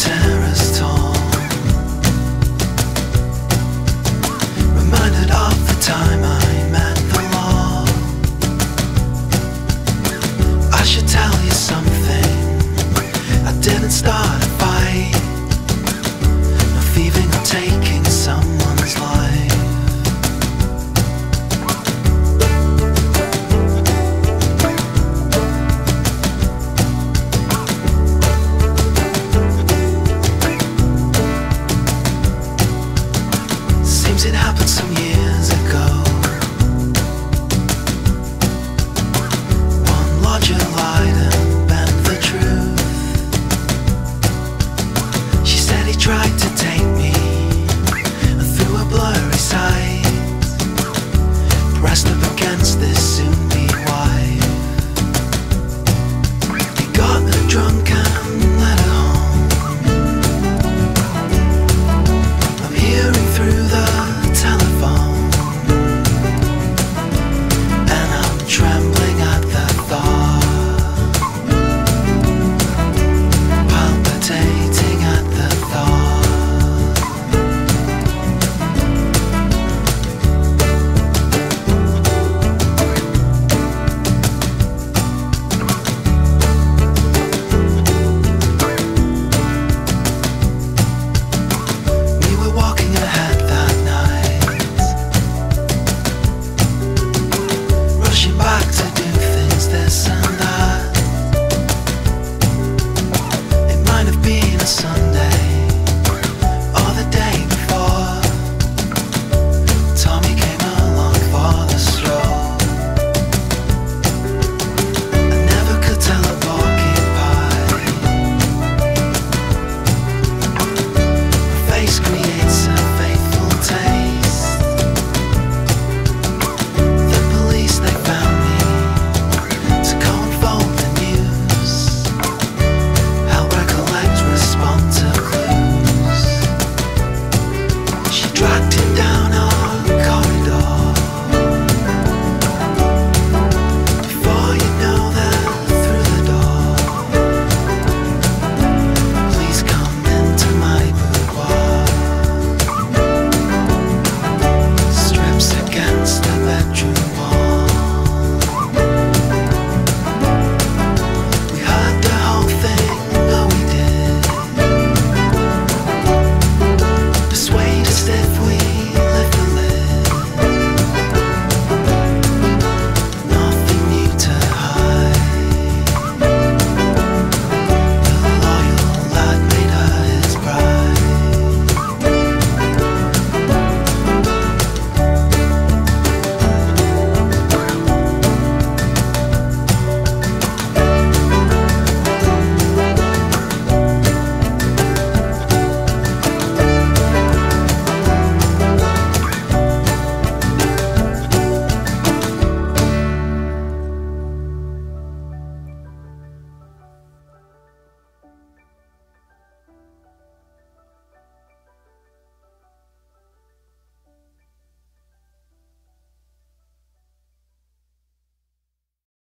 terrace tall Reminded of the time I met the law. I should tell you something. I didn't start Pressed up against this soon be